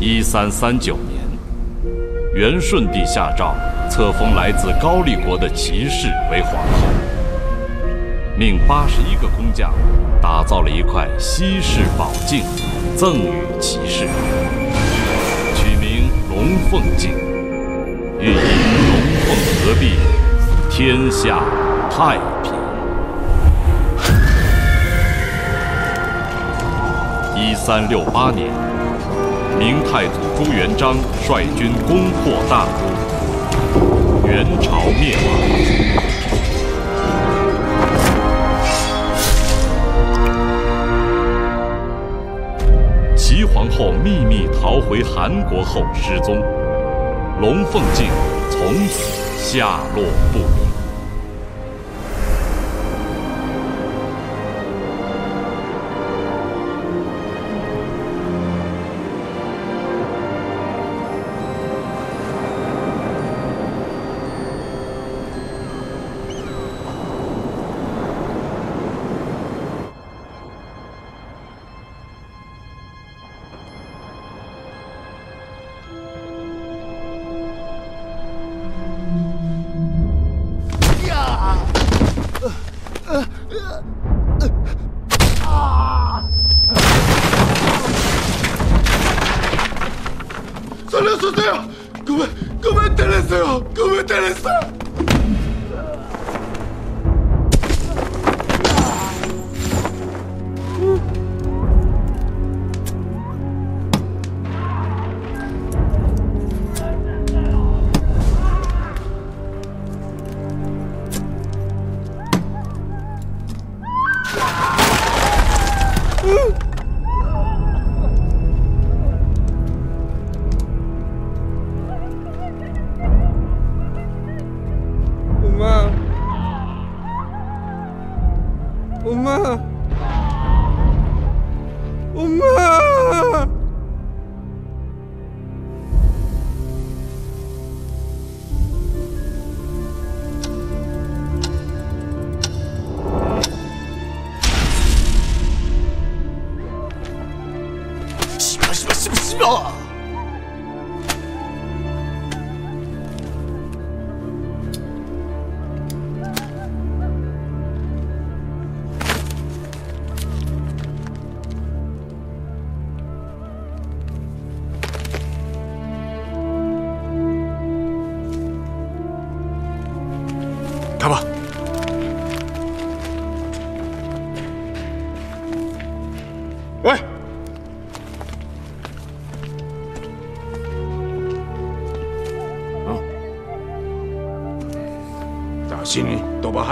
一三三九年，元顺帝下诏册封来自高丽国的骑士为皇后，命八十一个工匠打造了一块西式宝镜，赠予骑士，取名龙凤镜，寓意龙凤合璧，天下太平。一三六八年，明太祖朱元璋率军攻破大都，元朝灭亡。齐皇后秘密逃回韩国后失踪，龙凤镜从此下落不明。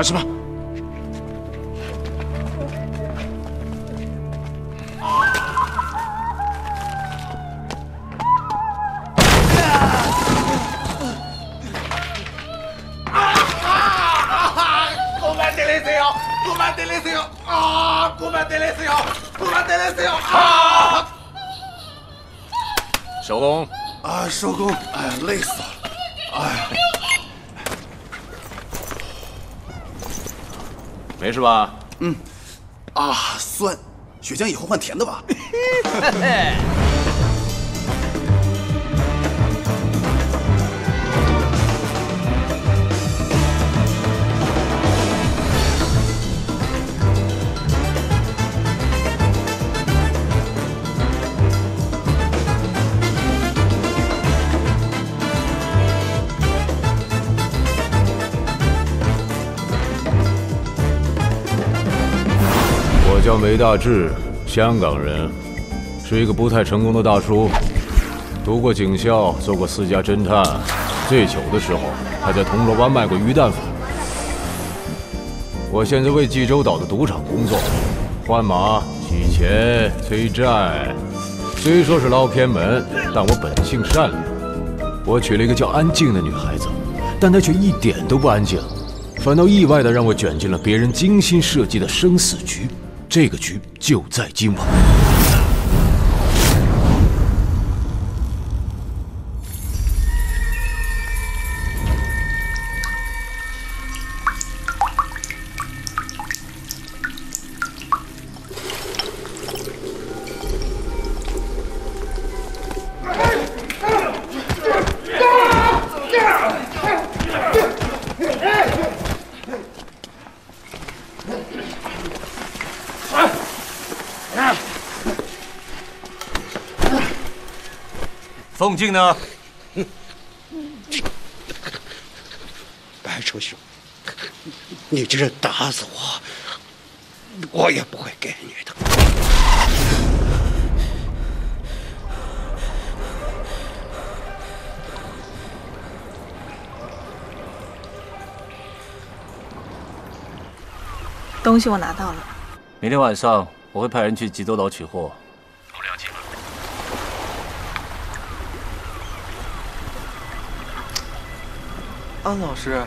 里都把换甜的吧。嘿嘿。我叫梅大志。香港人，是一个不太成功的大叔。读过警校，做过私家侦探。醉酒的时候，还在铜锣湾卖过鱼蛋粉。我现在为济州岛的赌场工作，换马、洗钱、催债。虽说是捞偏门，但我本性善良。我娶了一个叫安静的女孩子，但她却一点都不安静，反倒意外的让我卷进了别人精心设计的生死局。这个局就在今晚。凤静呢？白楚兄，你这是打死我，我也不会给你的。东西我拿到了，明天晚上我会派人去济州岛取货。安老师，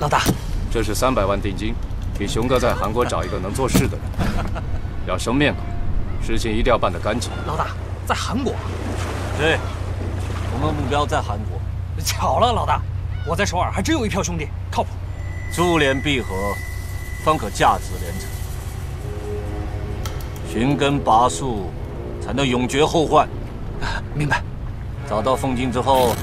老大，这是三百万定金，给熊哥在韩国找一个能做事的人，要生面孔，事情一定要办得干净。老大，在韩国？对，我们目标在韩国。巧了，老大，我在首尔还真有一票兄弟，靠谱。珠联璧合，方可价值连城。寻根拔树，才能永绝后患。明白。找到凤金之后，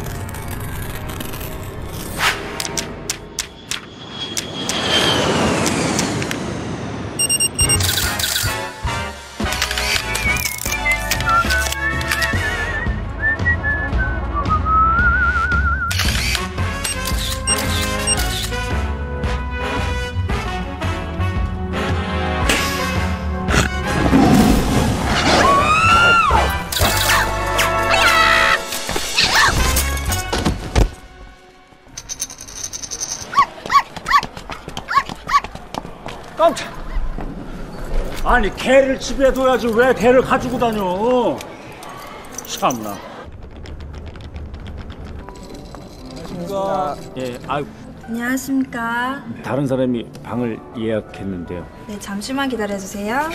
개를 집에 둬야지 왜 개를 가지고 다녀? 참나. 안녕하십니까. 예, 아 안녕하십니까. 다른 사람이 방을 예약했는데요. 네, 잠시만 기다려주세요.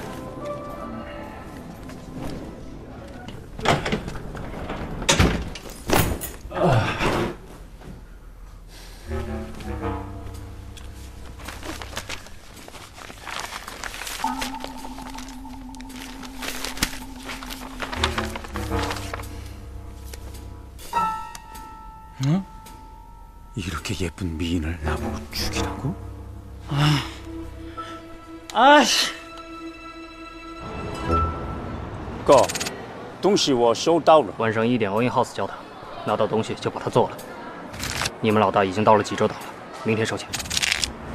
东西我收到了。晚上一点 Owen House 教他，拿到东西就把它做了。你们老大已经到了济州岛了，明天收钱。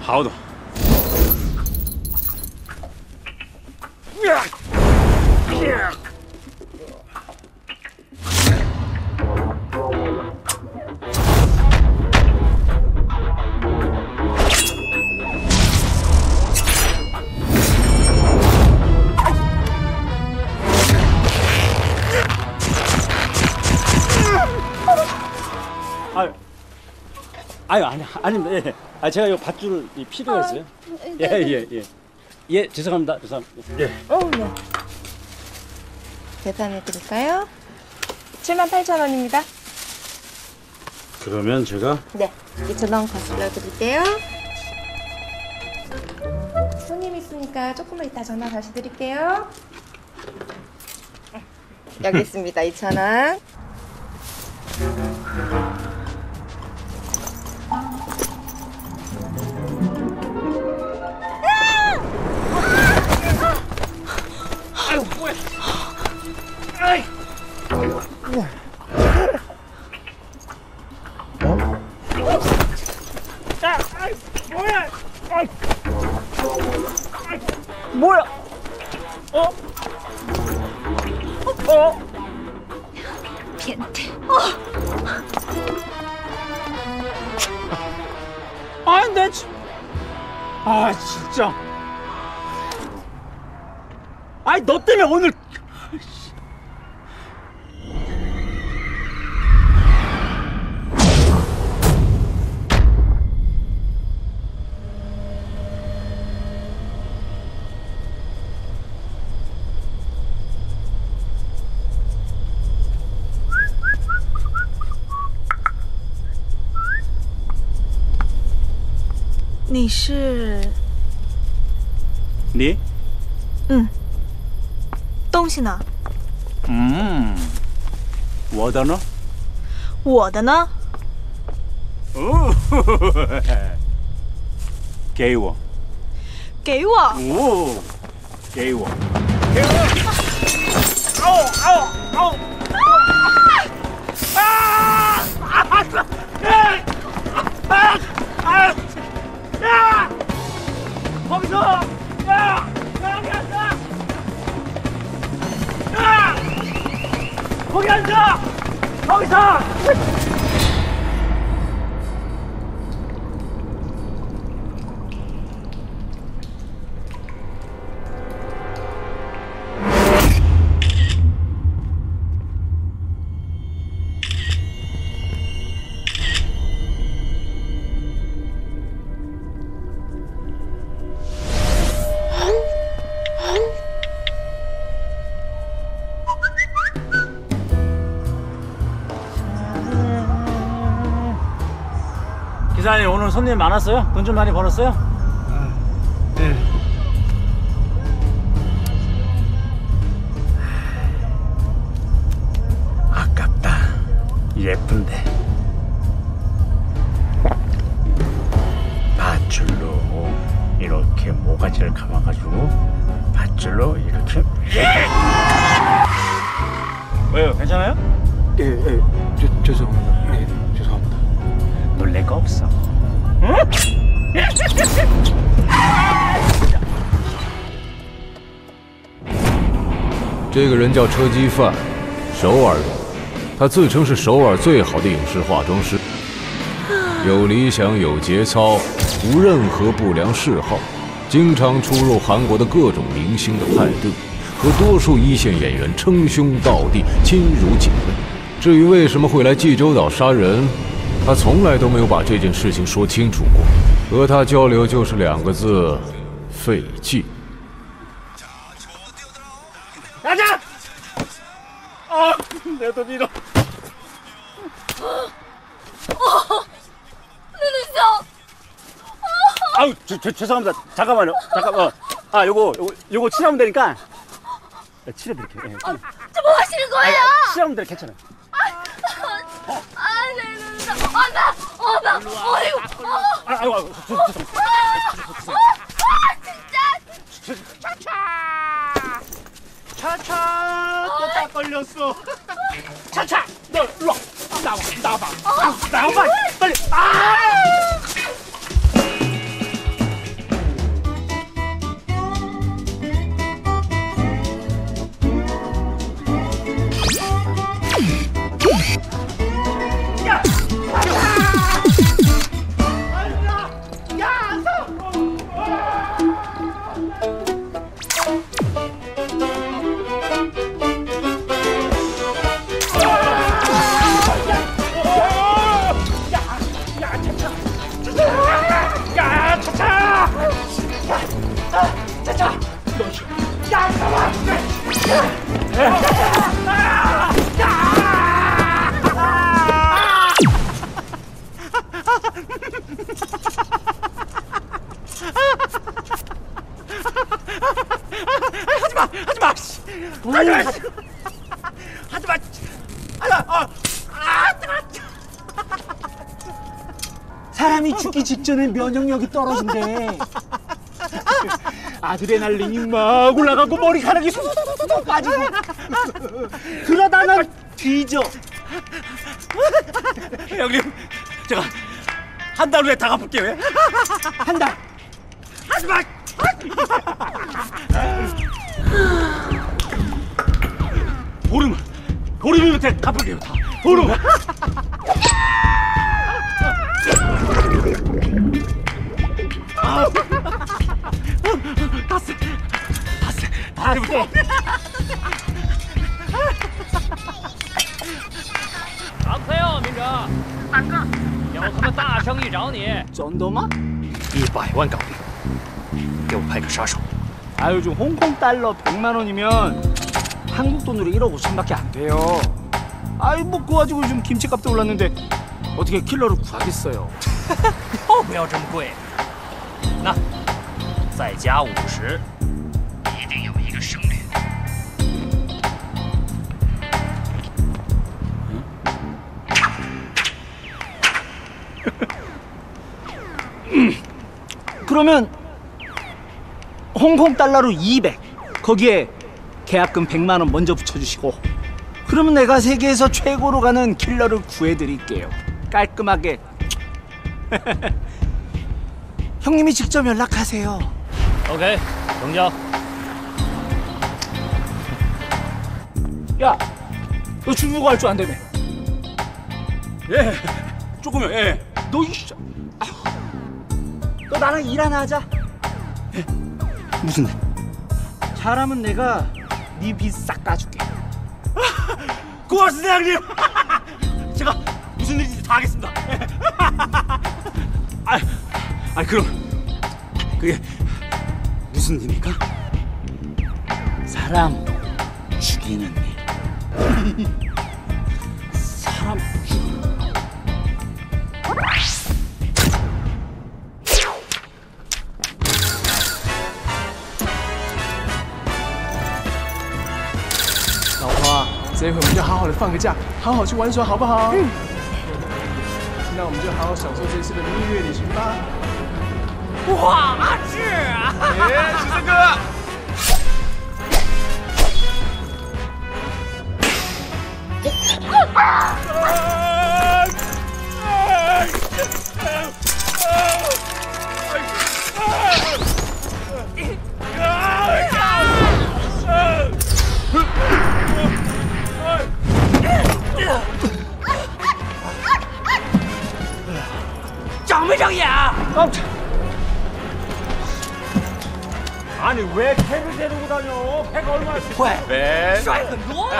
好的。 예. 아 제가 요 밧줄을 이 필요했어요. 예예 예, 예. 예, 죄송합니다. 죄송합니다. 예. 어, 네. 계산해 드릴까요? 7만 8천 원입니다. 그러면 제가 네, 2천 원 거슬러 드릴게요. 손님 있으니까 조금만 이따 전화 다시 드릴게요. 여기 있습니다, 2천 원. 어? 야, 아이, 뭐야? 아이, 아이, 뭐야? 어? 어? 변태. 어. 아, 내 지. 아, 진짜. 아이, 너 때문에 오늘. 你是你？嗯，东西呢？嗯，我的呢？我的呢？哦，给我！给我！哦，给我！给我！啊啊啊啊啊！ 거기서! 야! 여기 앉아! 야! 거기 앉아! 거기서! 손님 많았어요? 돈 좀 많이 벌었어요? 네. 아깝다. 예쁜데. 这个人叫车基范，首尔人，他自称是首尔最好的影视化妆师，有理想，有节操，无任何不良嗜好，经常出入韩国的各种明星的派对，和多数一线演员称兄道弟，亲如姐妹。至于为什么会来济州岛杀人，他从来都没有把这件事情说清楚过。和他交流就是两个字：费劲。 저, 죄송합니다. 잠깐만요. 잠깐만. 아, 요거, 요거, 요거 칠하면 되니까. 네, 칠해드릴게요. 예, 칠. 저뭐 하시는 거예요? 아, 칠하면 돼, 괜찮아요. 아, 내 눈이죠. 아, 나, 어, 나, 어이구. 어. 아, 아이고, 아이고, 저, 죄송합니다. 아, 진짜. 차차! 차차! 또 딱 걸렸어. 차차! 너, 일로 와. 나와, 나와봐. 나와봐. 빨리. 아! 직전에 면역력이 떨어진대. 아드레날린이 막 올라가고 머리카락이 쑥쑥 빠지고 그러다 난 뒤져. 형님, 제가 한 달 후에 다 갚을게요. 예? 한 달. 하지 마! 보름, 보름이면 돼 갚을 아 요즘 홍콩 달러 100만 원이면 한국 돈으로 1억 5천밖에 안 돼요. 아이 뭐 그거 가지고 요즘 김치값도 올랐는데 어떻게 킬러를 구하겠어요? 要不要这么贵？那再加五十， 定有一个胜率。 그러면 홍콩 달러로 200 거기에 계약금 100만 원 먼저 붙여주시고 그러면 내가 세계에서 최고로 가는 킬러를 구해드릴게요 깔끔하게 형님이 직접 연락하세요 OK，成交。 야, 너 중국어 할 줄 안다며? 예, 조금요. 예. 너 이, 아휴. 너 나랑 일 하나 하자. 무슨 일? 잘하면 내가 네빚싹 까줄게. 고맙습니다, 형님. 제가 무슨 일인지 다 하겠습니다. 아, 아 그럼 그게 무슨 일입니까? 사람 죽이는 일. 放个假，好好去玩耍，好不好？嗯。那我们就好好享受这次的蜜月旅行吧。哇，是啊！哎，十三哥。长没长眼啊？ 아니 왜 개를 데리고 다녀? 배가 얼마나 왜? 배? 帅很多。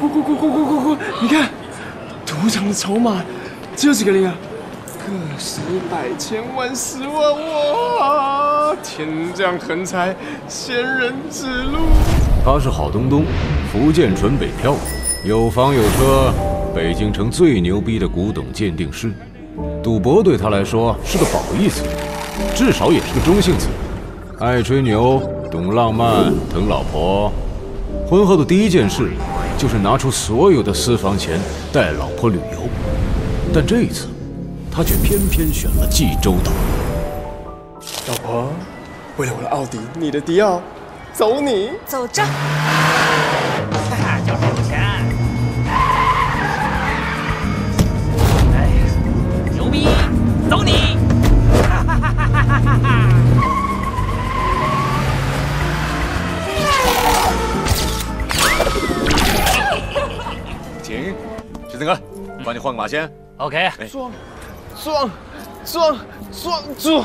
咕咕咕咕咕咕咕！你看，赌场的筹码只有几个零啊？个十百千万十万哇！ 天降横财，仙人指路。他是郝东东，福建纯北漂，有房有车，北京城最牛逼的古董鉴定师。赌博对他来说是个褒义词，至少也是个中性词。爱吹牛，懂浪漫，疼老婆。婚后的第一件事就是拿出所有的私房钱带老婆旅游，但这一次，他却偏偏选了济州岛。老婆，为了我的奥迪，你的迪奥，走你！走着。就是有钱。哎，牛逼，走你！停，十三哥，帮你换个马先。OK。撞，撞，撞撞住！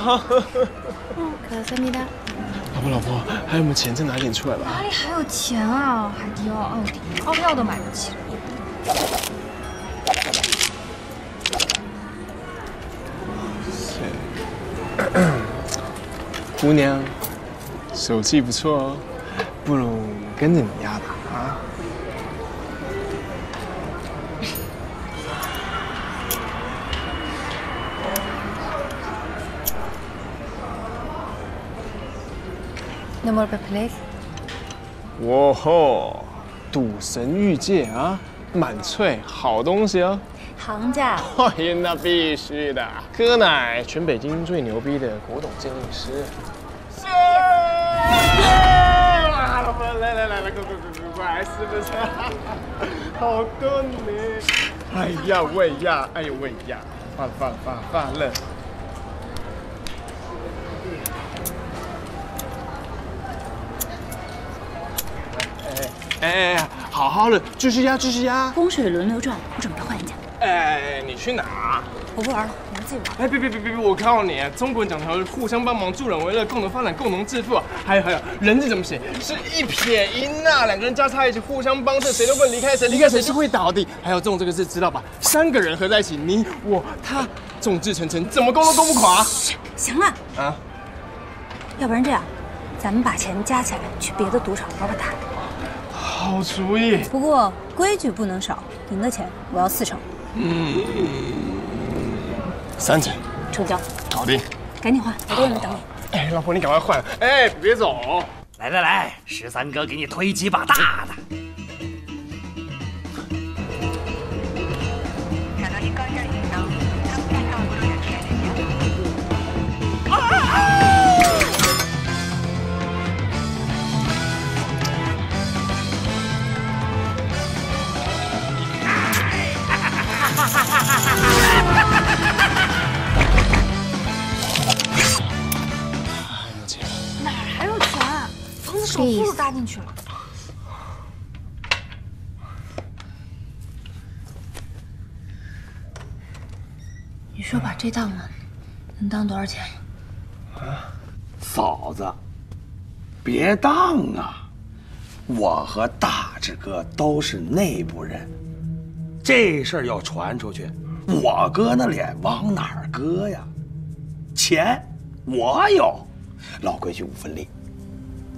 嗯，可了，三米的。老婆，老婆，还有没有钱？再拿点出来吧。哪里还有钱啊？还迪奥、奥迪、奥妙都买不起了。姑娘，手气不错哦，不如跟着你丫吧啊。！No more please。哇吼，赌神玉戒啊，满翠，好东西哦。行家。哎，那必须的，哥乃全北京最牛逼的古董鉴定师。哇，老婆，来来来来，快快快快快，是不是？好多年。哎呀喂呀，哎呦喂呀，发了发了发了发了。哎哎，好好的，继续压，继续压。风水轮流转，我准备换一家。哎，你去哪？我不玩了，你们自己玩。哎，别别别别别！我告诉你，中国人讲求互相帮忙，助人为乐，共同发展，共同致富。还有还有，人字怎么写？是一撇一捺，两个人交叉一起，互相帮衬，谁都不能离开谁，离开谁是会倒的。还有中这个字知道吧？三个人合在一起，你我他，众志成城，怎么攻都攻不垮。行了，啊，要不然这样，咱们把钱加起来，去别的赌场玩玩大的。好好主意。不过规矩不能少，赢的钱我要四成。嗯，三成，成交。搞定。赶紧换，好多人在等你。哎，老婆，你赶快换。哎，别走。来来来，十三哥给你推几把大的。子首付都搭进去了。你说把这当了，能当多少钱？啊嫂子，别当啊！我和大志哥都是内部人，这事儿要传出去，我哥那脸往哪儿搁呀？钱我有，老规矩五分利，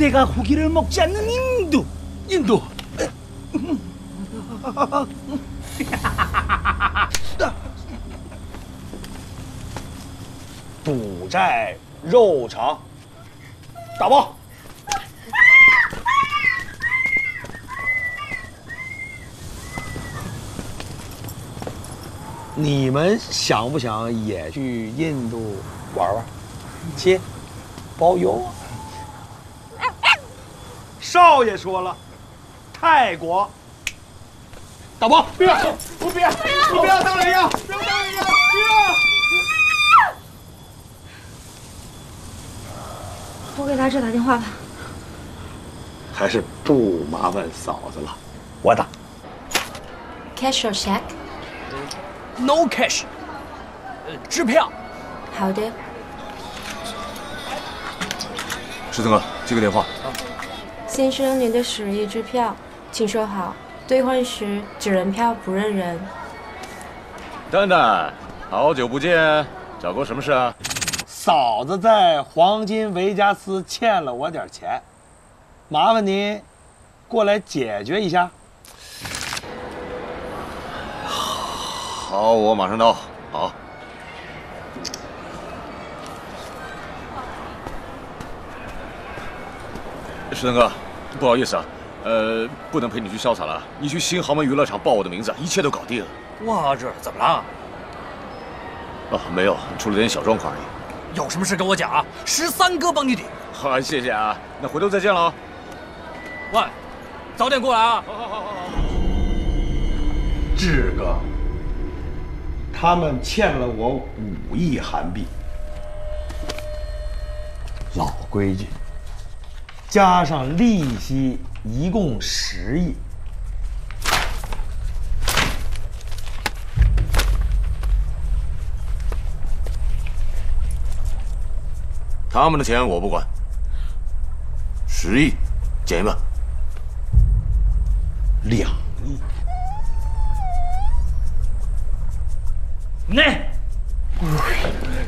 늑대가 고기를 먹지 않는 인도 인도 赌债肉偿，打包。你们想不想也去印度玩玩？亲，包邮啊！ 少爷说了，泰国打包。不要，我不要，你不要当人妖，不要当人妖，不要。我给大志打电话吧。还是不麻烦嫂子了，我打。Cash or check？No cash，呃，支票。好的。十三哥，接个电话。先生，您的十亿支票，请收好。兑换时只认票不认人。蛋蛋，好久不见，找过什么事啊？嫂子在黄金维加斯欠了我点钱，麻烦您过来解决一下。好，我马上到。好。十三哥，不好意思啊，呃，不能陪你去潇洒了。你去新豪门娱乐场报我的名字，一切都搞定。哇，这怎么了？哦，没有，出了点小状况而已。有什么事跟我讲啊，十三哥帮你顶。好，谢谢啊，那回头再见了啊。喂，早点过来啊。好好好好好。志哥，他们欠了我五亿韩币，老规矩，加上利息一共十亿。他们的钱我不管，十亿，减一半。两亿。那，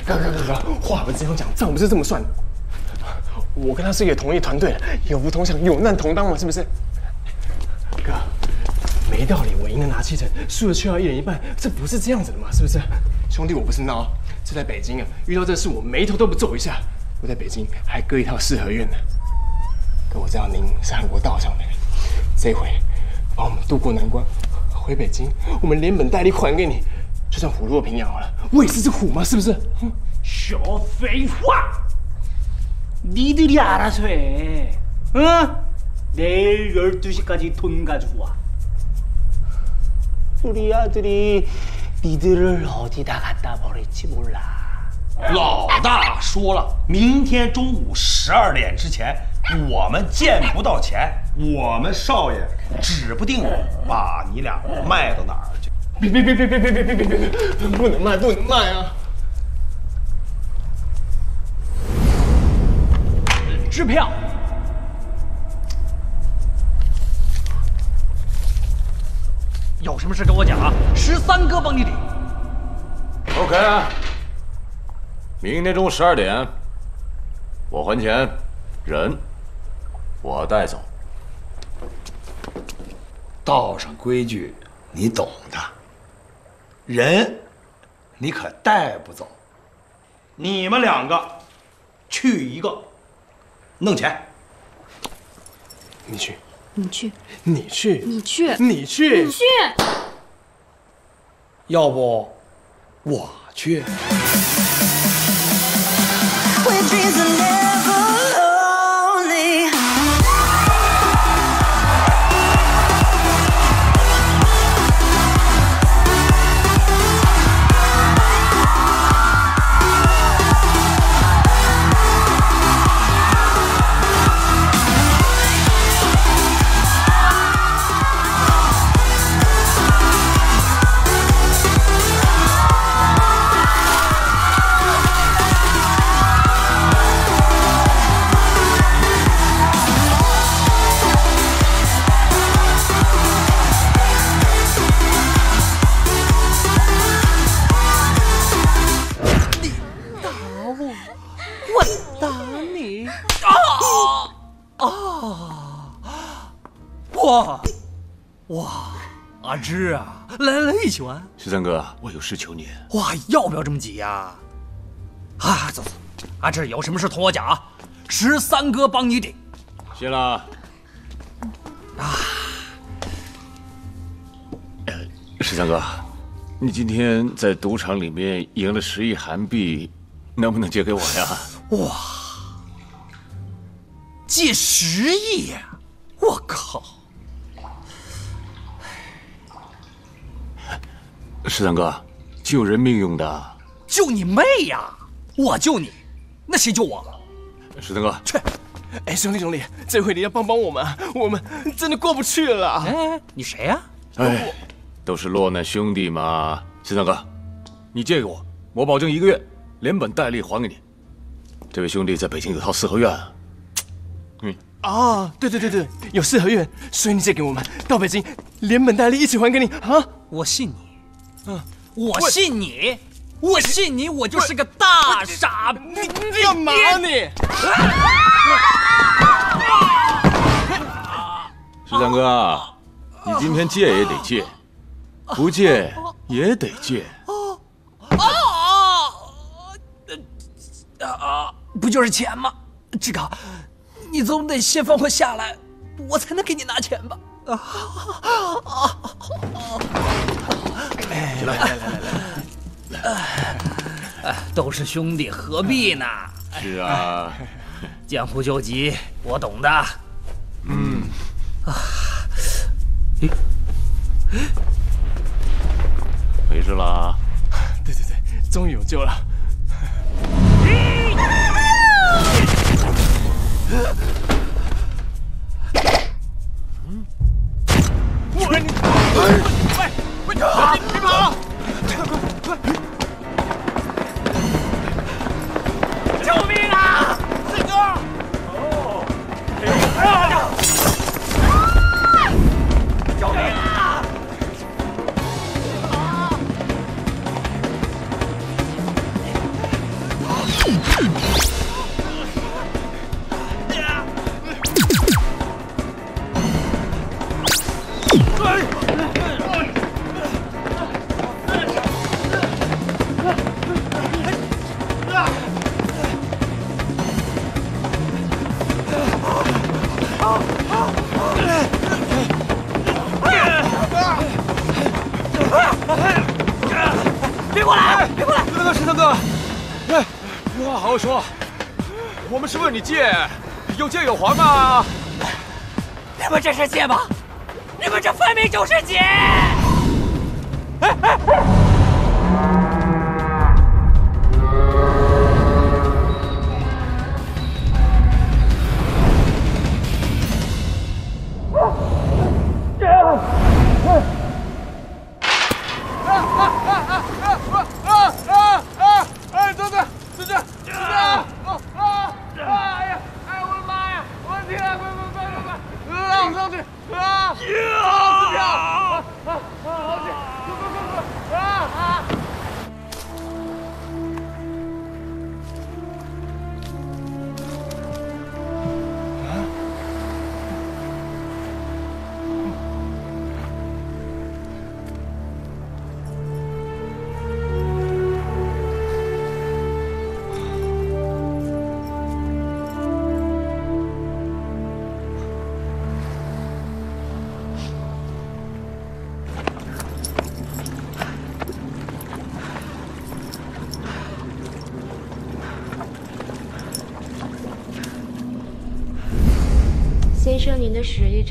哥哥哥哥，话不是这样讲，账不是这么算的。我跟他是一个同一团队的，有福同享，有难同当嘛，是不是？哥，没道理，我赢了拿七成，输了却要一人一半，这不是这样子的嘛，是不是？兄弟，我不是闹，这在北京啊，遇到这事我眉头都不皱一下。我在北京还割一套四合院呢。哥，我知道您是韩国道上的人，这回帮我们渡过难关，回北京，我们连本带利还给你。就算虎落平阳好了，我也是只虎嘛，是不是？哼少废话！ 니들이 알아서 해. 응? 내일 12시까지 돈 가지고 와. 우리 아들이 니들을 어디다 갖다 버릴지 몰라. 老 大说了，明天中午十二点之前，我们见不到钱，我们少爷指不定把你俩卖到哪儿去。别别别别别别别别别别别，不能卖，不能卖啊！ 支票。有什么事跟我讲啊！十三哥帮你顶。OK，明天中午十二点，我还钱，人我带走。道上规矩你懂的，人你可带不走。你们两个去一个，弄钱。你去，你去，你去，你去，你去，你去。要不我去。阿芝啊，来来来，一起玩。十三哥，我有事求你。哇，要不要这么急呀、啊？走走，阿芝有什么事同我讲啊，十三哥帮你顶。谢了。啊，呃十三哥，你今天在赌场里面赢了十亿韩币，能不能借给我呀？哇，借十亿呀！我靠！十三哥，救人命用的。救你妹呀！我救你，那谁救我？十三哥，去！哎，兄弟兄弟，这回你要帮帮我们，我们真的过不去了啦！哎，你谁呀、哎，都是落难兄弟嘛。十三哥，你借给我，我保证一个月连本带利还给你。这位兄弟在北京有套四合院，嗯，啊，对对对对，有四合院，所以你借给我们，到北京连本带利一起还给你啊！我信你，嗯，我信你，我信你，我就是个大傻逼！你干嘛你？十三哥，你今天借也得借，不借也得借。啊啊！不就是钱吗？志刚，你总得先放我下来，我才能给你拿钱吧？啊啊啊！来来来来来，都是兄弟，何必呢？是啊，江湖救急，我懂的。嗯。啊，诶，没事啦。对对对，终于有救了。嗯，我你，喂喂，有借有还嘛。你们这是借吗？你们这分明就是借！哎哎！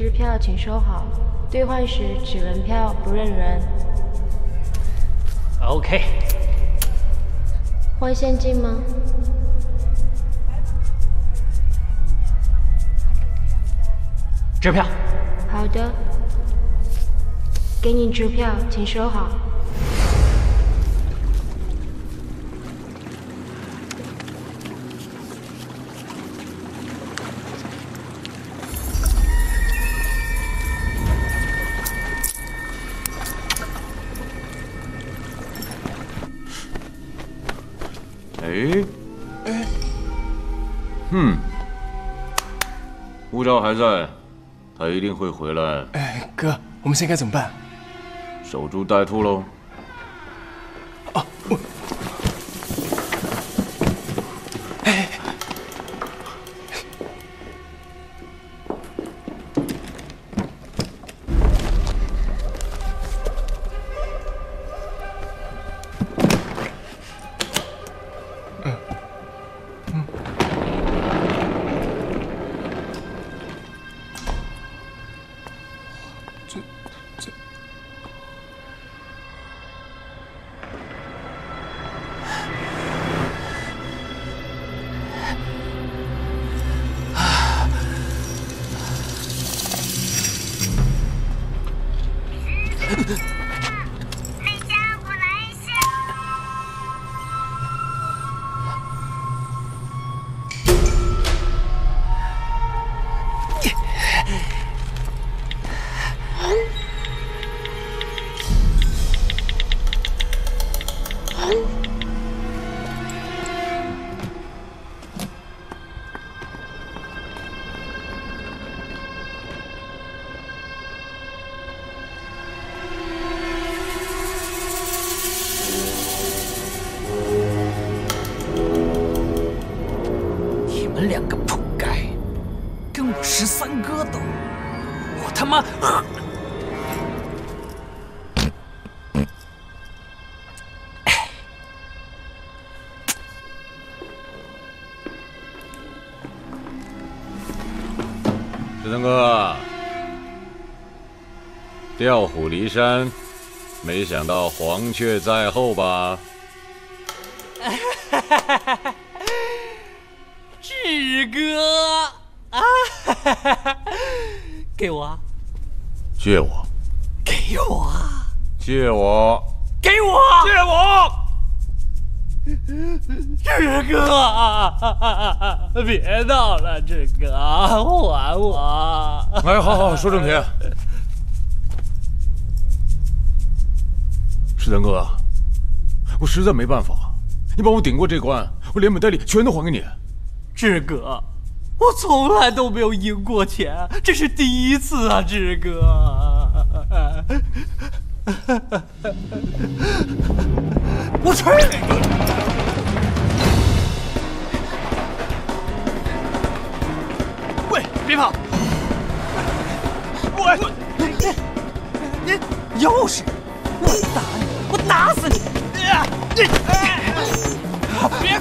支票请收好，兑换时只认票不认人。OK，换现金吗？支票。好的，给你支票，请收好。还在，他一定会回来。哎，哥，我们现在该怎么办？守株待兔喽。调虎离山，没想到黄雀在后吧？志哥啊，给我啊，借我，给我啊，借我，给我，借我！志哥，别闹了，志哥，还我！哎，好好说正题。实在没办法，你帮我顶过这关，我连本带利全都还给你。志哥，我从来都没有赢过钱，这是第一次啊，志哥。我去你！喂，别跑！喂，你你又是我打你，我打死你！别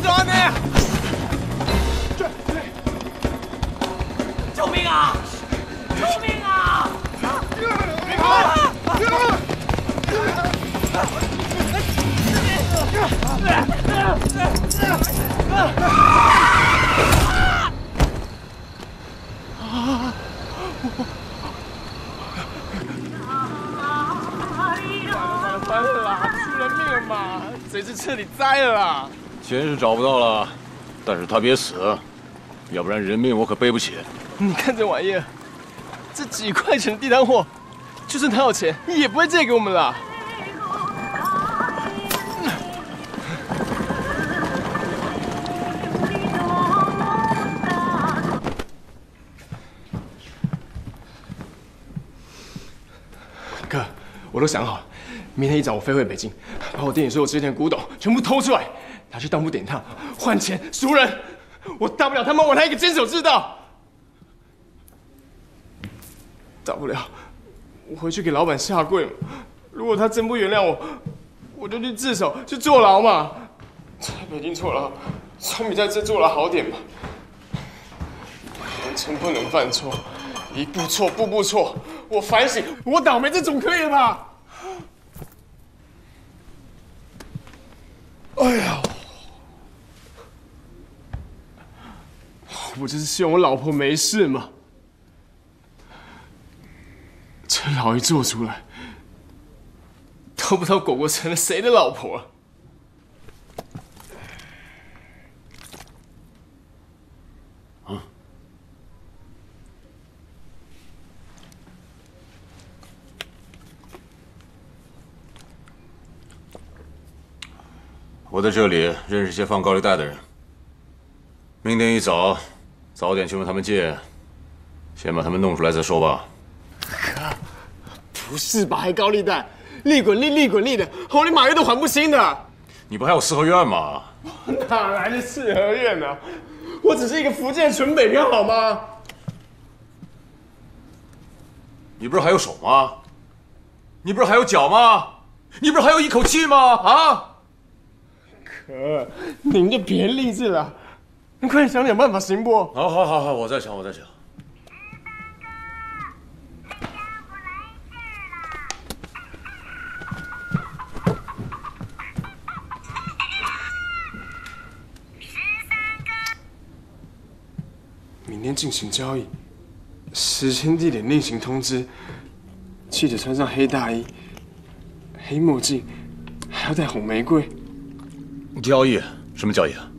彻底栽了啦！钱是找不到了，但是他别死，要不然人命我可背不起。你看这玩意儿，这几块钱的地摊货，就算他有钱，也不会借给我们啦。哥，我都想好了，明天一早我飞回北京，把我店里所有之前的古董全部偷出来，拿去当铺典当换钱赎人。我大不了他们玩他一个监守自盗，大不了我回去给老板下跪嘛。如果他真不原谅我，我就去自首，去坐牢嘛。在北京坐牢，总比在这坐牢好点嘛。人真不能犯错，一步错，步步错，我反省，我倒霉，这总可以了吧？哎呀，我就是希望我老婆没事嘛？这老一做出来，都不知道果果成了谁的老婆啊。我在这里认识一些放高利贷的人，明天一早早点去问他们借，先把他们弄出来再说吧。哥 不是吧？还高利贷，利滚利，利滚利的，红利马月都还不清的。你不还有四合院吗？哪来的四合院呢？我只是一个福建纯北漂，好吗？你不是还有手吗？你不是还有脚吗？你不是还有一口气吗？啊！可，您就别励志了，你快点想点办法行不？好，好，好，好，我在想，我在想。明天进行交易，时间地点另行通知。记得穿上黑大衣、黑墨镜，还要戴红玫瑰。交易？什么交易啊？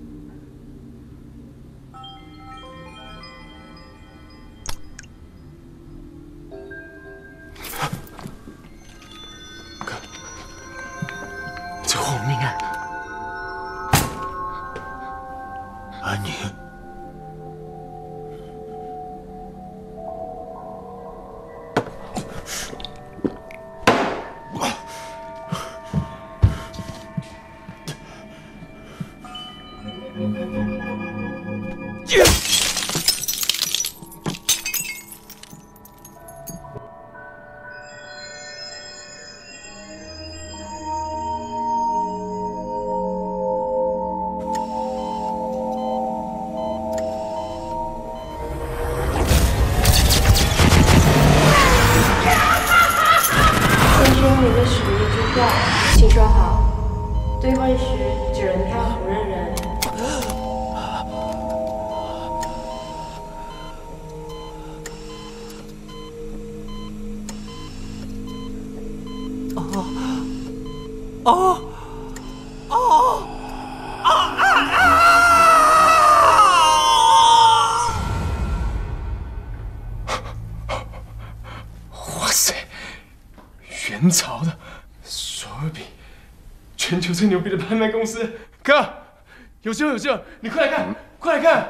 有救！你快来看，快来看！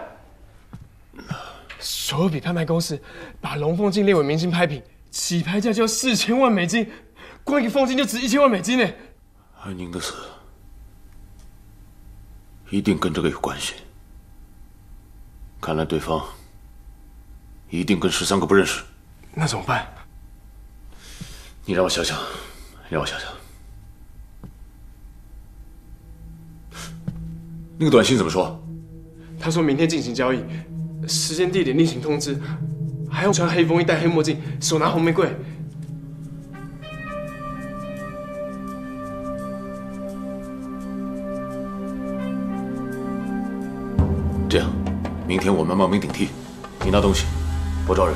所有比拍卖公司把龙凤镜列为明星拍品，起拍价就要四千万美金，光一个凤镜就值一千万美金呢。安宁的死一定跟这个有关系。看来对方一定跟十三个不认识。那怎么办？你让我想想，让我想想。那个短信怎么说？他说明天进行交易，时间地点另行通知，还要穿黑风衣、戴黑墨镜，手拿红玫瑰。这样，明天我们冒名顶替，你拿东西，我找人。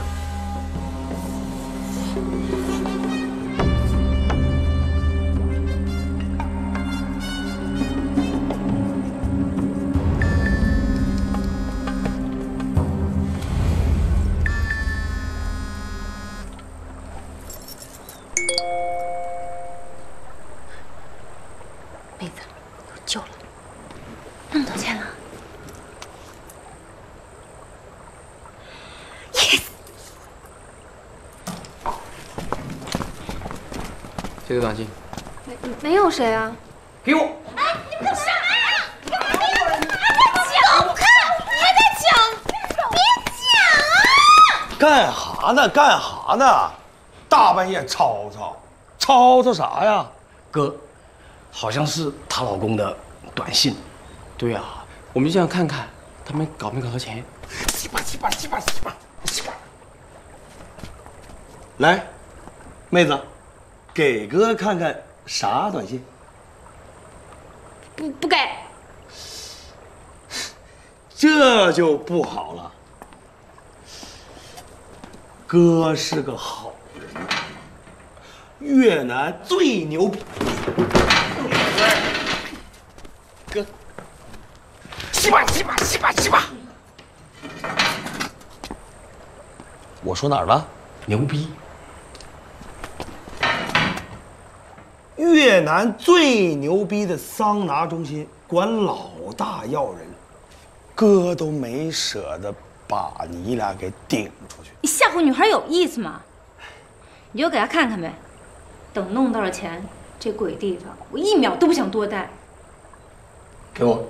个短信，没没有谁啊？给我！哎，你们干啥呀？干嘛还在抢？看，还在抢！别抢啊！干哈呢？干哈呢？大半夜吵吵，吵吵啥呀？哥，好像是她老公的短信。对啊，我们就想看看他们搞没搞到钱。鸡巴鸡巴鸡巴鸡巴鸡巴！来，妹子，给哥看看啥短信？不不给，这就不好了。哥是个好人，越南最牛逼。哥，西吧西吧西吧西吧！我说哪儿了？牛逼！越南最牛逼的桑拿中心管老大要人，哥都没舍得把你俩给顶出去。你吓唬女孩有意思吗？你就给她看看呗，等弄到了钱，这鬼地方我一秒都不想多待。给我。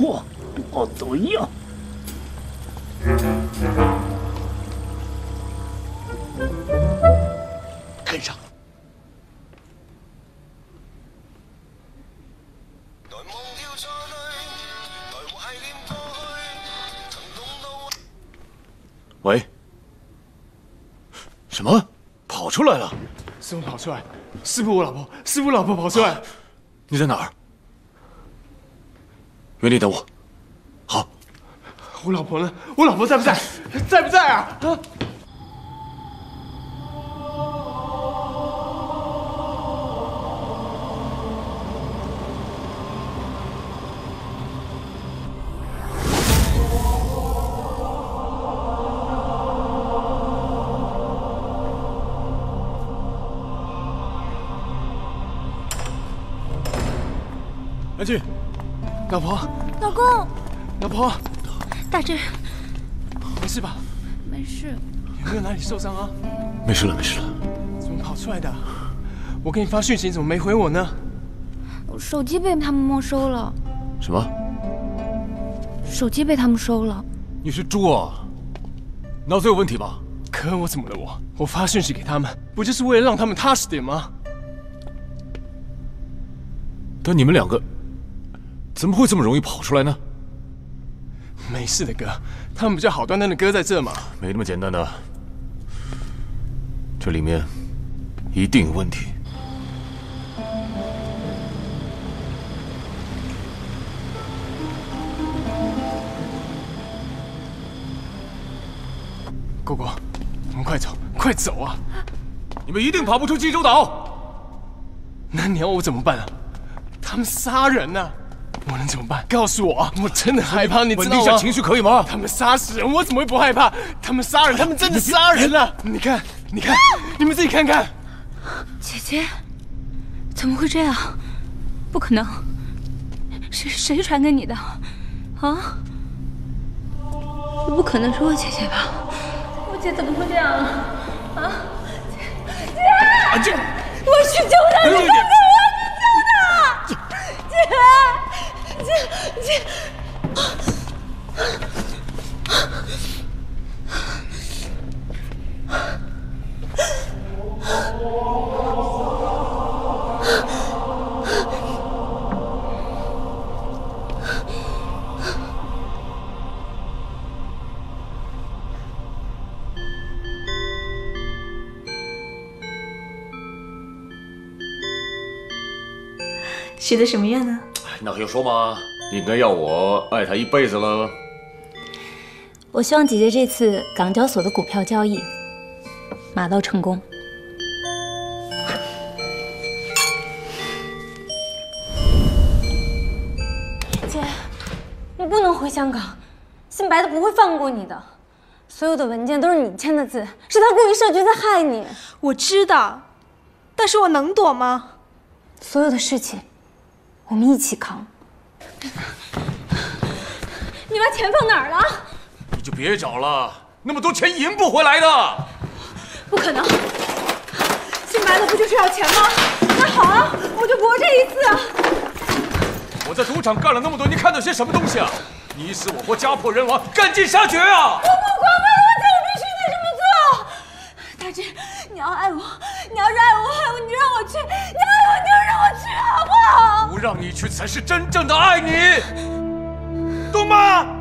钱货多多样。跟上。喂？什么？跑出来了？师傅跑出来，师傅我老婆，师傅老婆跑出来。你在哪儿？原地等我。好我老婆呢？我老婆在不在？在不在啊？啊！老婆，老公，老婆，大志，没事吧？没事。有没有哪里受伤啊？没事了，没事了。怎么跑出来的？我给你发讯息，你怎么没回我呢？我手机被他们没收了，什么？手机被他们收了。你是猪啊？脑子有问题吧？可我怎么了我？我发讯息给他们，不就是为了让他们踏实点吗？但你们两个怎么会这么容易跑出来呢？没事的哥，他们不就好端端的搁在这吗？没那么简单的，这里面一定有问题。姑姑，我们快走，快走啊！你们一定跑不出济州岛。那你要我怎么办啊？他们杀人呢、我能怎么办？告诉我啊！我真的害怕，你知道吗？稳定下情绪可以吗？他们杀死人，我怎么会不害怕？他们杀人，他们真的杀人了！你看，你看，你们自己看看。姐姐，怎么会这样？不可能，谁谁传给你的？啊？不可能是我姐姐吧？我姐怎么会这样啊？啊？姐，姐！我去救她！你放开我！去救她！姐，你你许的什么愿呢？那还用说吗？你应该要我爱他一辈子了。我希望姐姐这次港交所的股票交易马到成功。姐，你不能回香港，姓白的不会放过你的。所有的文件都是你签的字，是他故意设局在害你。我知道，但是我能躲吗？所有的事情，我们一起扛。你把钱放哪儿了？你就别找了，那么多钱赢不回来的。不可能！姓白的不就是要钱吗？那好啊，我就搏这一次啊！我在赌场干了那么多，你看到些什么东西啊？你死我活，家破人亡，赶尽杀绝啊！我不管，为你要爱我，你要是爱我，爱我，你让我去，你爱我，你就让我去，好不好？不让你去才是真正的爱你，懂吗？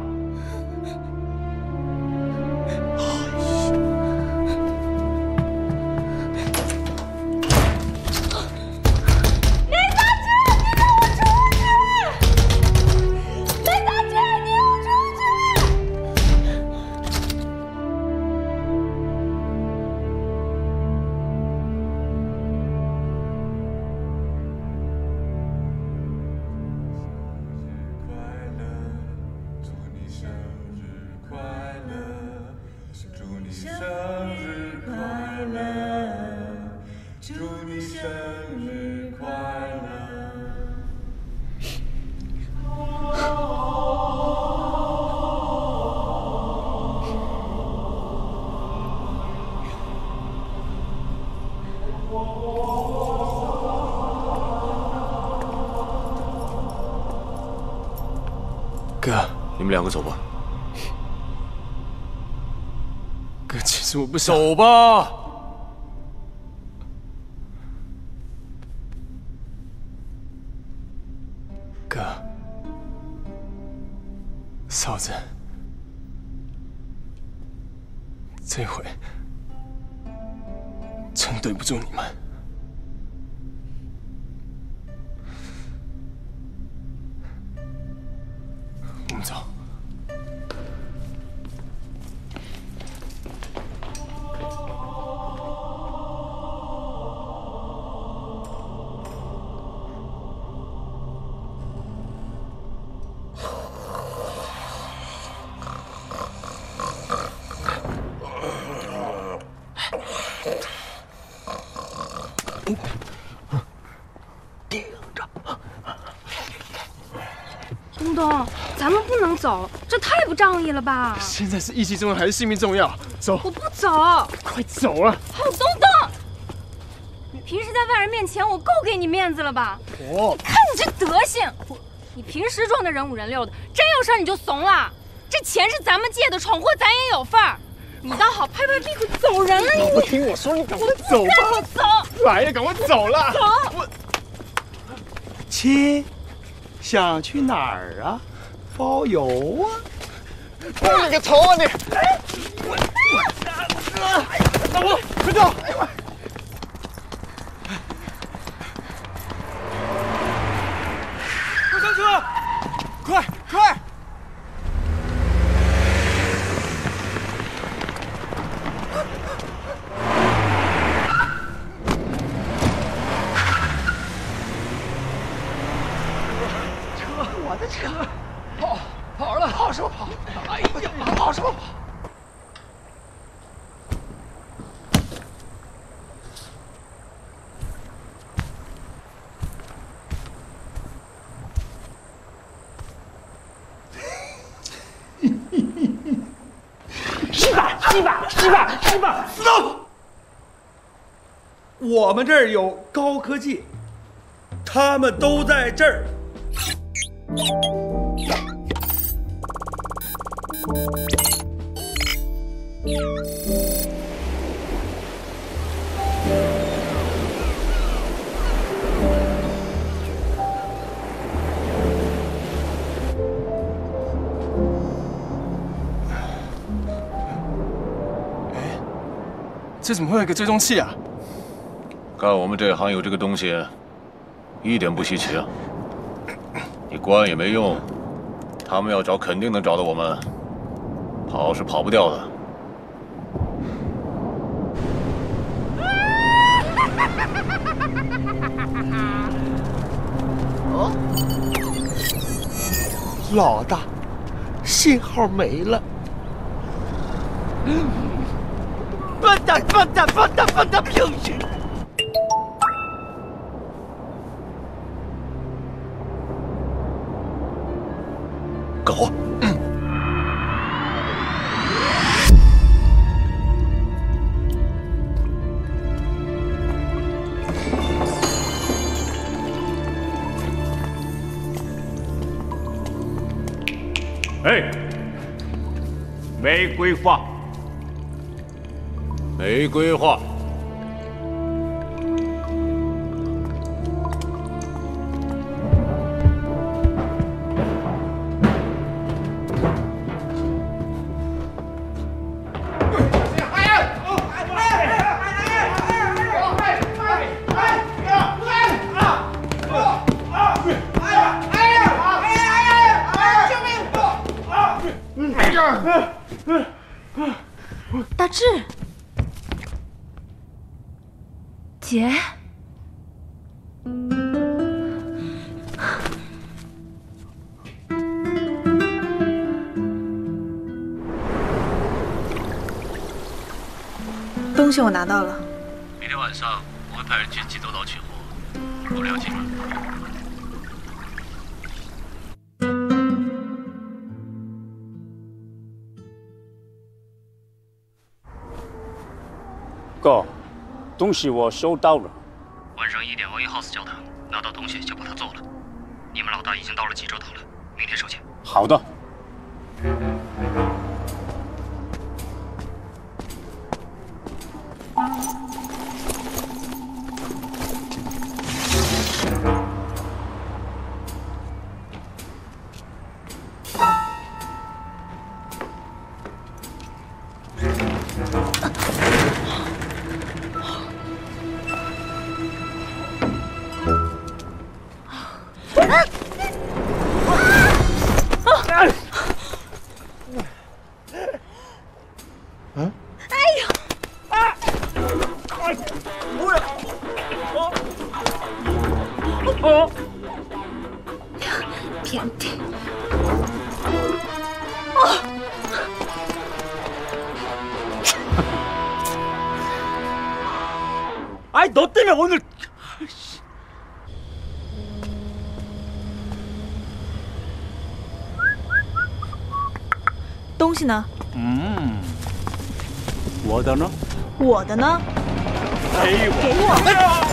哥，你们两个走吧。哥，其实我不想。走吧。仗义了吧？现在是义气重要还是性命重要？走，我不走。快走啊！好，东东，你平时在外人面前我够给你面子了吧？我看你这德行，你平时装的人五人六的，真有事儿你就怂了。这钱是咱们借的，闯祸咱也有份儿。你倒好，拍拍屁股走人了。你不听我说，你赶快走走。来呀，赶快走了。走。我亲，想去哪儿啊？包邮啊！包你个头啊你！老婆，快走！快上车！快快！车，我的车，跑跑了，跑什么跑？哎呀，跑什么跑？是吧？是吧？是吧？是吧？stop！我我们这儿有高科技，他们都在这儿。这怎么会有一个追踪器啊？干我们这行有这个东西，一点不稀奇啊。你关也没用，他们要找肯定能找到我们，跑是跑不掉的。哦，老大，信号没了。笨蛋，笨蛋，笨蛋，笨蛋，平时。狗。哎，玫瑰花，玫瑰花。东西我拿到了。明天晚上我会派人去济州岛取货，我了解了。哥，东西我收到了。晚上一点 O A House 教堂，拿到东西就把他做了。你们老大已经到了济州岛了，明天收钱。好的。西呢？嗯，我的呢？我的呢？给我！给我！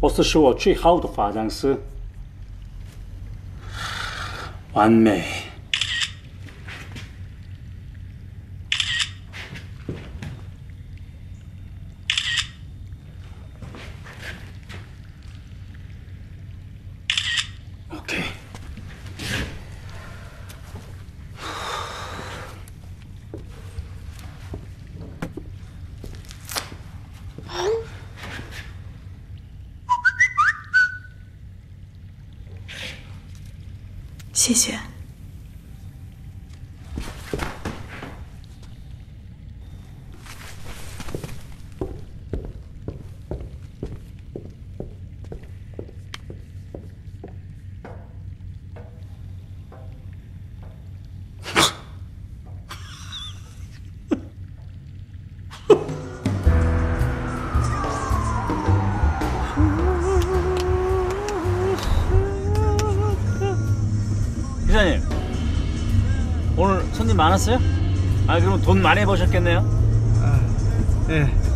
我是说我最好的化妆师，完美。 많았어요? 아 그럼 돈 많이 버셨겠네요? 예.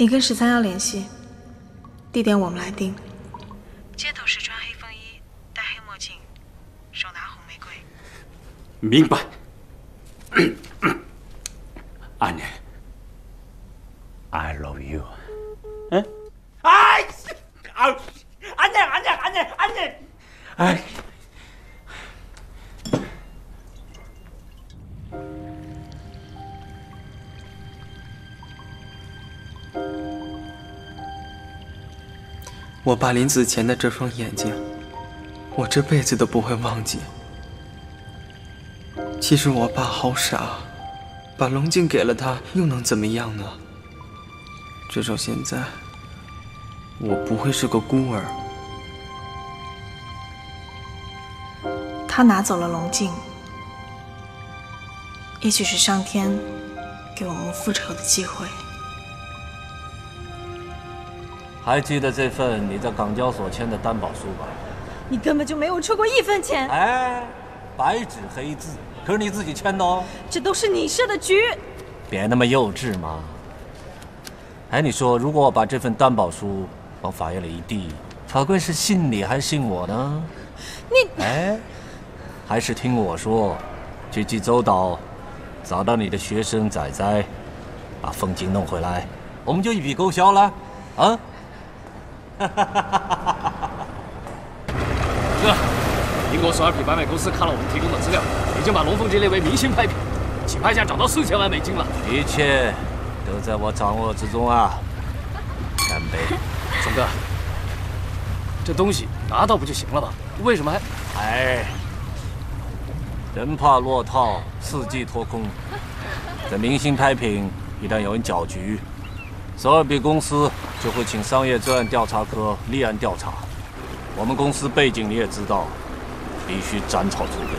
你跟十三要联系，地点我们来定。街头是穿黑风衣，戴黑墨镜，手拿红玫瑰。明白。我爸临死前的这双眼睛，我这辈子都不会忘记。其实我爸好傻，把龙镜给了他，又能怎么样呢？至少现在，我不会是个孤儿。他拿走了龙镜，也许是上天给我们复仇的机会。还记得这份你在港交所签的担保书吧？你根本就没有出过一分钱，哎，白纸黑字，可是你自己签的哦。这都是你设的局。别那么幼稚嘛！哎，你说，如果我把这份担保书往法院里一递，法官是信你还是信我呢？你哎，还是听我说，去济州岛找到你的学生仔仔，把风景弄回来，我们就一笔勾销了，啊？哥，英国索尔比拍卖公司看了我们提供的资料，已经把龙凤这列为明星拍品，起拍价涨到四千万美金了。一切都在我掌握之中啊！干杯！松哥，这东西拿到不就行了吗？为什么还……哎，人怕落套，四季脱空。这明星拍品一旦有人搅局，索尔比公司就会请商业罪案调查科立案调查。我们公司背景你也知道，必须斩草除根。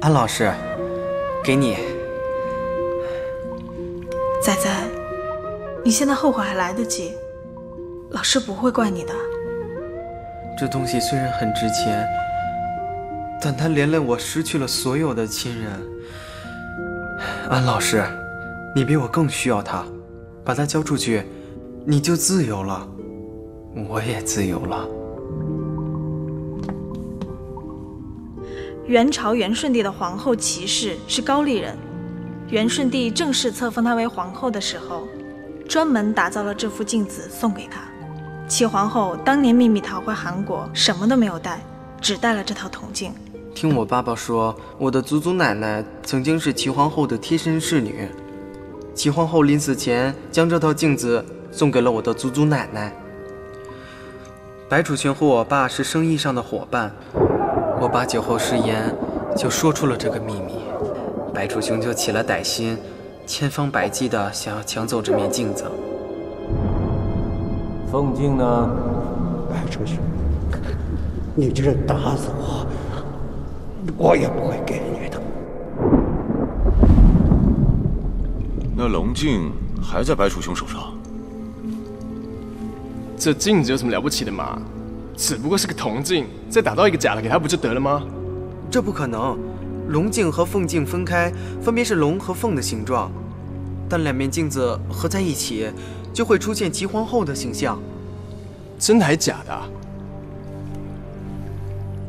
安老师，给你。仔仔，你现在后悔还来得及，老师不会怪你的。这东西虽然很值钱，但它连累我失去了所有的亲人。安老师，你比我更需要它，把它交出去，你就自由了，我也自由了。元朝元顺帝的皇后齐氏是高丽人，元顺帝正式册封她为皇后的时候，专门打造了这副镜子送给她。齐皇后当年秘密逃回韩国，什么都没有带，只带了这套铜镜。听我爸爸说，我的祖祖奶奶曾经是齐皇后的贴身侍女。齐皇后临死前将这套镜子送给了我的祖祖奶奶。白楚雄和我爸是生意上的伙伴，我爸酒后失言，就说出了这个秘密。白楚雄就起了歹心，千方百计的想要抢走这面镜子。凤镜呢，出去，你这是打死我，我也不会给你的。那龙镜还在白楚雄手上？这镜子有什么了不起的嘛？只不过是个铜镜，再打造一个假的给他不就得了吗？这不可能，龙镜和凤镜分开，分别是龙和凤的形状，但两面镜子合在一起，就会出现齐皇后的形象。真的还假的？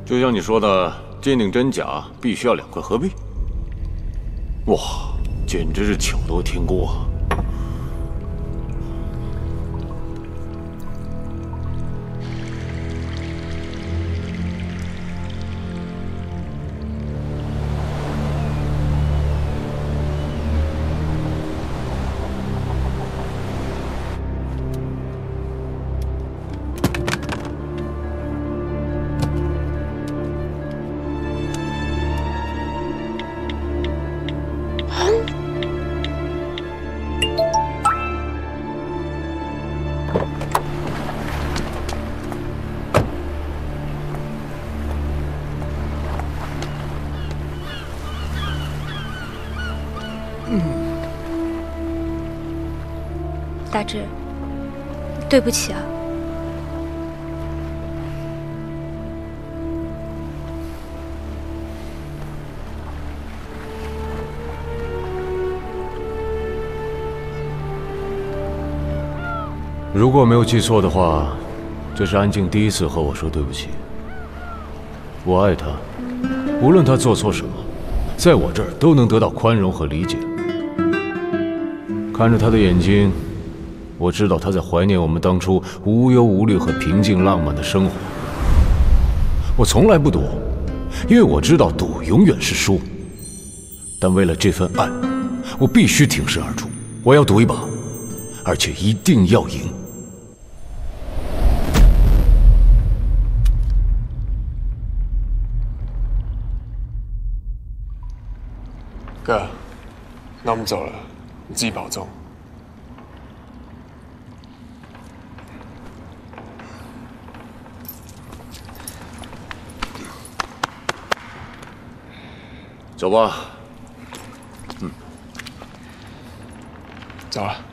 就像你说的，鉴定真假必须要两块合璧。哇，简直是巧夺天工啊！对不起啊。如果没有记错的话，这是安静第一次和我说对不起。我爱她，无论她做错什么，在我这儿都能得到宽容和理解。看着她的眼睛，我知道他在怀念我们当初无忧无虑和平静浪漫的生活。我从来不赌，因为我知道赌永远是输。但为了这份爱，我必须挺身而出。我要赌一把，而且一定要赢。哥，那我们走了，你自己保重。走吧。嗯，走了。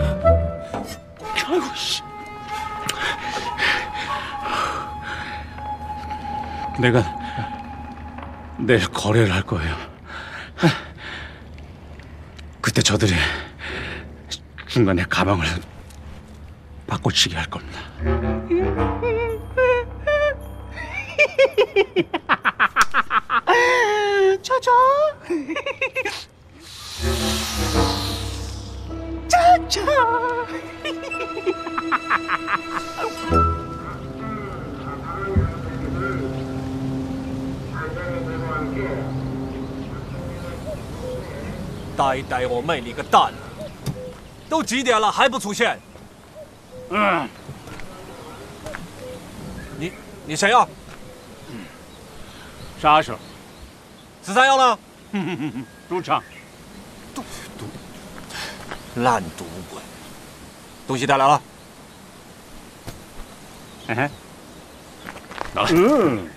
내가 내일 거래를 할 거예요. 그때 저들이 중간에 가방을 바꿔치기 할 겁니다. 차차 차차 呆呆，我妹你个蛋！都几点了还不出现？嗯，你你谁呀？杀手。十三幺呢？赌场。赌赌，烂赌鬼！东西带来了。嘿嘿，拿来。嗯，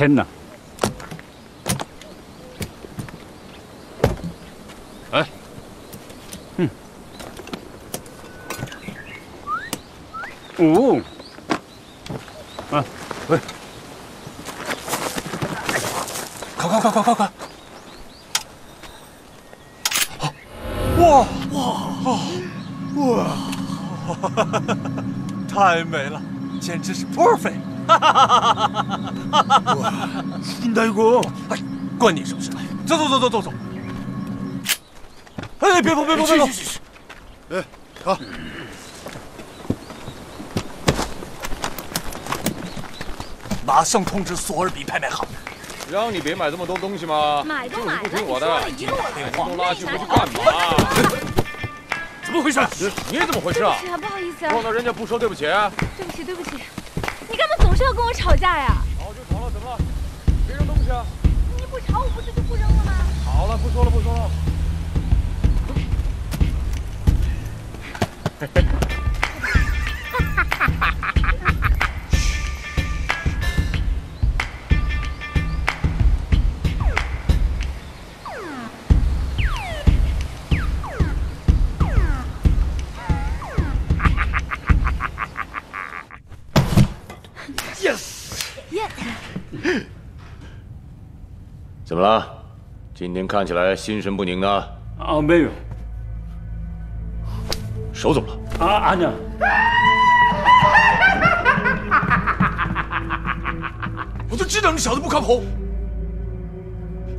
钱呢？哎，嗯，哦，啊，喂，快快快快快快！哇哇哇！太美了，简直是 perfect！哇，金大哥，哎，关你什么事？走走走走走走！哎，别碰别碰别碰！哎，好。马上通知索尔比拍卖行。让你别买这么多东西吗？买都买了，不听我的，一个我电话都拉去回去干嘛？怎么回事？你怎么回事啊？对不起啊，不好意思啊。撞到人家不说对不起？对不起对不起，是要跟我吵架呀？吵就吵了，怎么了？别扔东西啊！你不吵我不是就不扔了吗？好了，不说了不说了。么了？今天看起来心神不宁的。啊，没有。手怎么了？啊，阿娘。我就知道你小子不靠谱，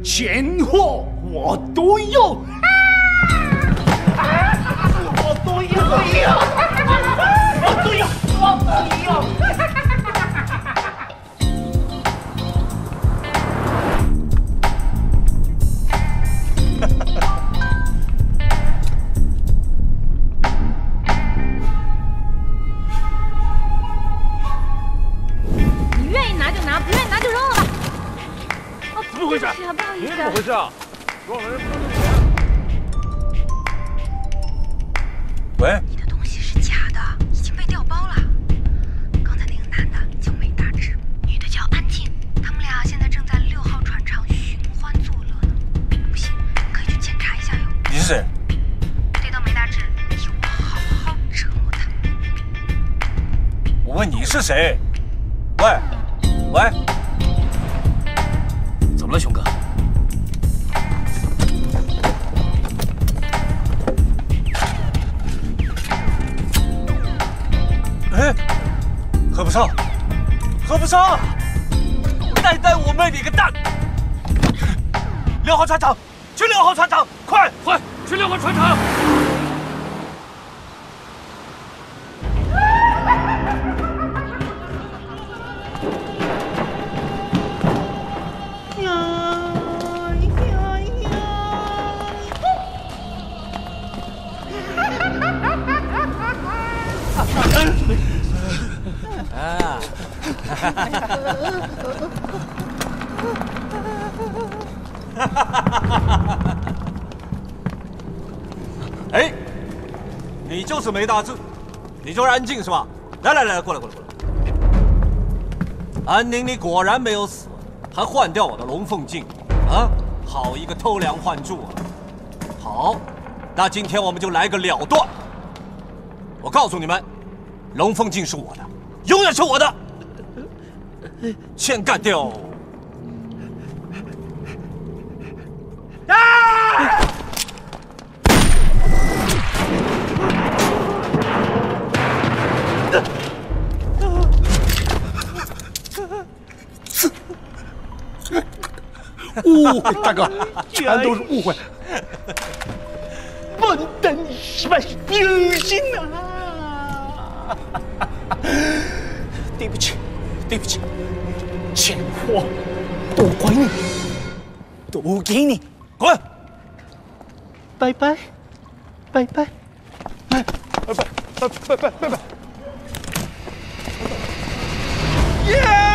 钱货 我都要，我都要，我都要，我都要，我都要。哎，你就是没大志，你就是安静是吧？来来来，过来过来过来。安宁，你果然没有死，还换掉我的龙凤镜，啊，好一个偷梁换柱啊！好，那今天我们就来个了断。我告诉你们，龙凤镜是我的，永远是我的，先干掉。啊！误会，大哥，全都是误会。笨蛋，你是不是良心啊？对不起，对不起，钱货都怪你，都给你，滚！拜拜，拜拜，拜拜拜拜拜拜拜。哎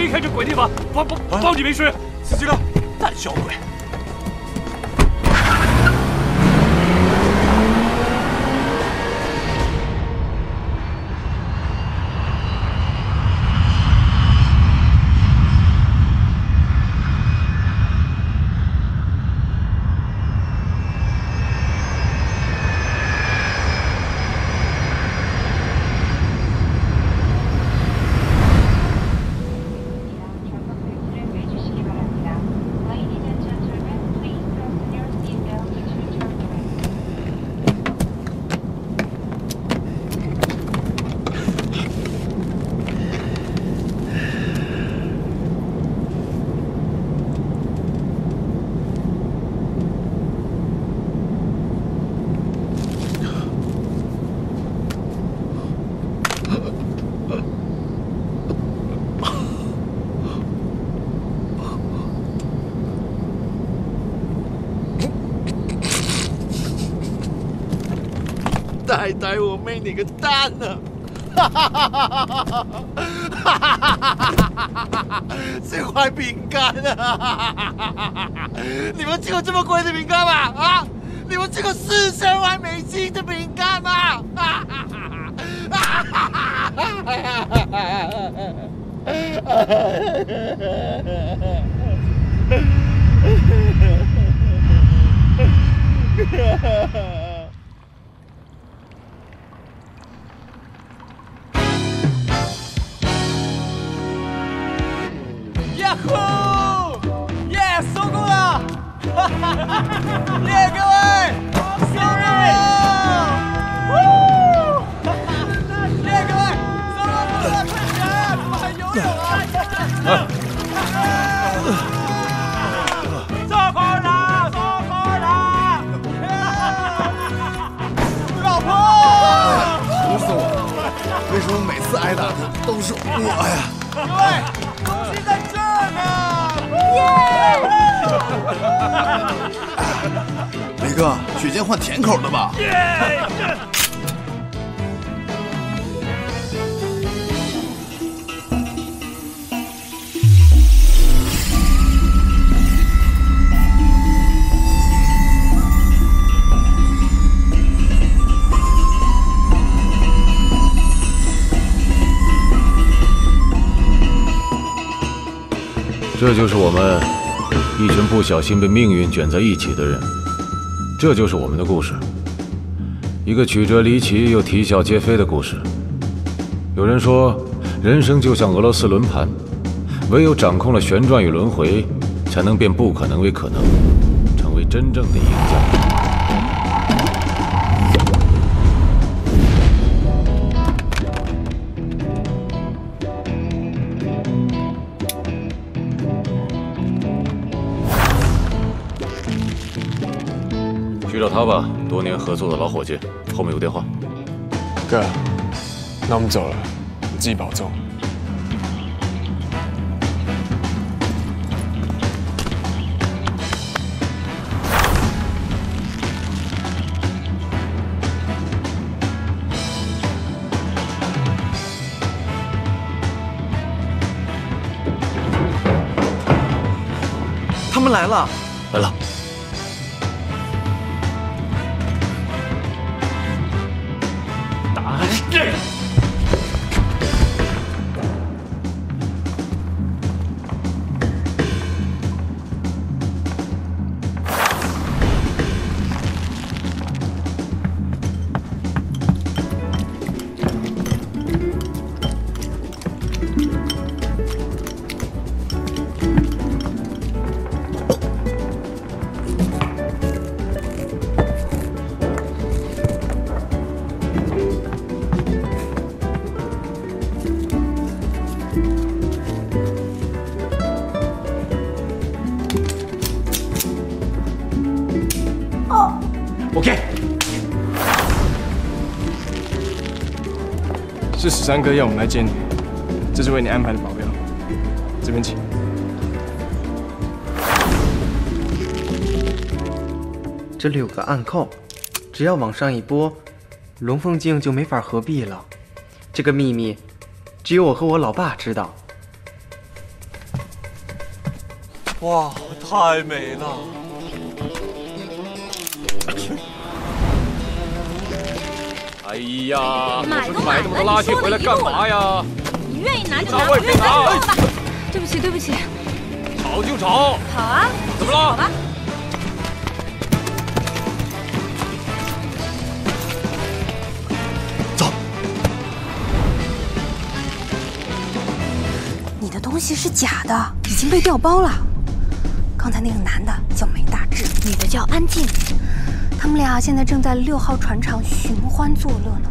离开这鬼地方，保保保你为师。司机哥，胆小鬼！呆呆，我妹你个蛋呢！哈哈哈哈哈哈！哈哈哈哈哈！这块饼干啊！你们吃过这么贵的饼干吗？啊！你们吃过四千万美金的饼干吗？哈哈哈哈哈！哈哈哈哈哈！是我呀？各位。东西在这儿呢！雷哥，血剑换甜口的吧？这就是我们一群不小心被命运卷在一起的人，这就是我们的故事，一个曲折离奇又啼笑皆非的故事。有人说，人生就像俄罗斯轮盘，唯有掌控了旋转与轮回，才能变不可能为可能，成为真正的赢家。他吧，多年合作的老伙计，后面有电话。哥，那我们走了，你自己保重。他们来了，来了。三哥要我们来接你，这是为你安排的保镖，这边请。这里有个暗扣，只要往上一拨，龙凤镜就没法合璧了。这个秘密，只有我和我老爸知道。哇，太美了！哎呀，买都买那么多垃圾回来干嘛呀？你愿意拿就拿，不愿意拿就拿拿吧。对不起，对不起。吵就吵，好啊。怎么了？好吧。你的东西是假的，已经被调包了。刚才那个男的叫梅大志，女的叫安静，他们俩现在正在六号船厂寻欢作乐呢。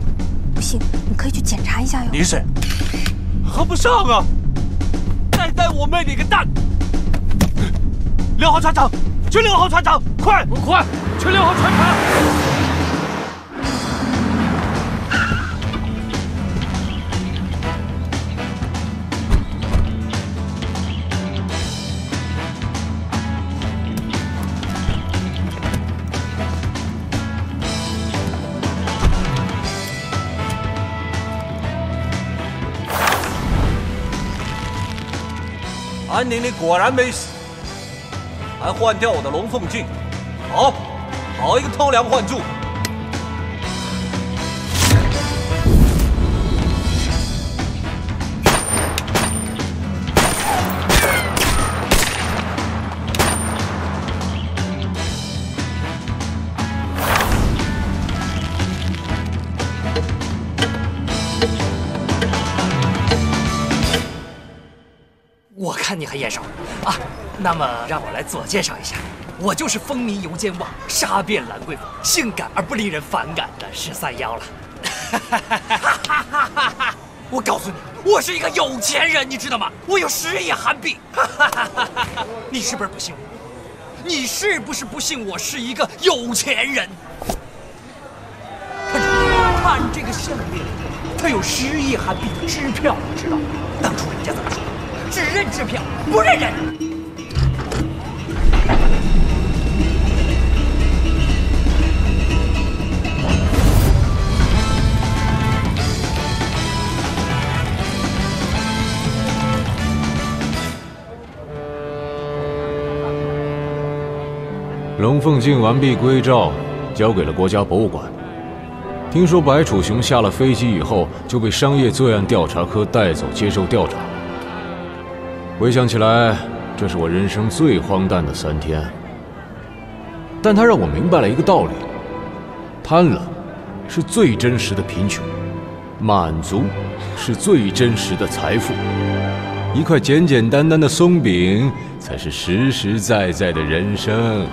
不信，你可以去检查一下哟。你是谁？喝不上啊！再带我妹你个蛋！六号船长，去六号船长，快快去六号船厂！安宁，你果然没死，还换掉我的龙凤镜，好，好一个偷梁换柱！很眼熟啊，那么让我来自我介绍一下，我就是风靡游间网、杀遍兰桂坊、性感而不令人反感的十三幺了。哈哈哈哈哈我告诉你，我是一个有钱人，你知道吗？我有十亿韩币。哈哈哈哈你是不是不信我？你是不是不信我是一个有钱人？看这个，看这个项链，它有十亿韩币的支票，你知道吗？当初人家怎么说？只认支票，不认人。龙凤镜完璧归赵，交给了国家博物馆。听说白楚雄下了飞机以后就被商业罪案调查科带走接受调查。回想起来，这是我人生最荒诞的三天。但他让我明白了一个道理：贪婪是最真实的贫穷，满足是最真实的财富，一块简简单单的松饼才是实实在在的人生。